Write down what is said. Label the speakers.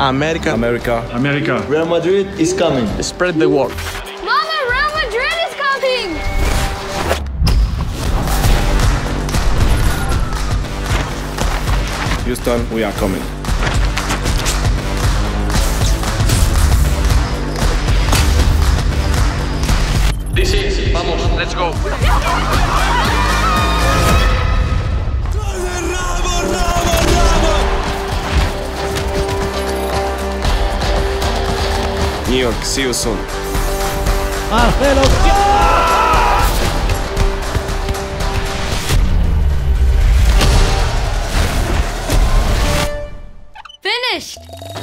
Speaker 1: America.
Speaker 2: America.
Speaker 3: America.
Speaker 4: Real Madrid is coming.
Speaker 1: Spread the word.
Speaker 5: Mama, Real Madrid is coming!
Speaker 2: Houston, we are coming.
Speaker 6: This is, vamos, let's go.
Speaker 2: New York. See you soon.
Speaker 7: Marcelo. Finished!